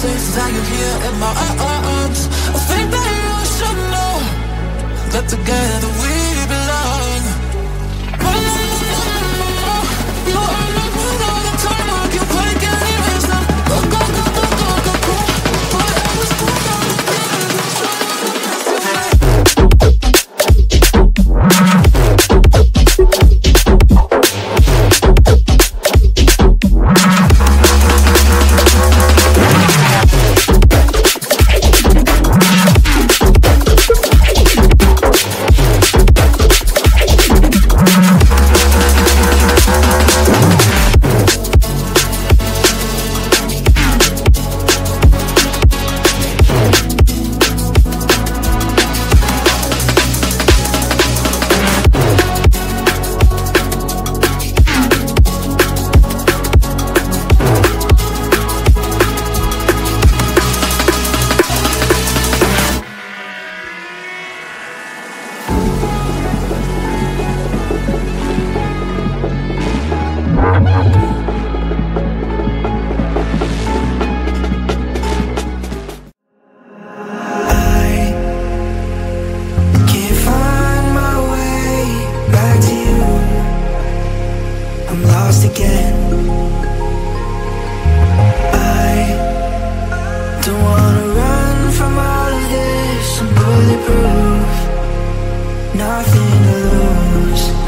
safe now you're here in my arms. I think nothing to lose.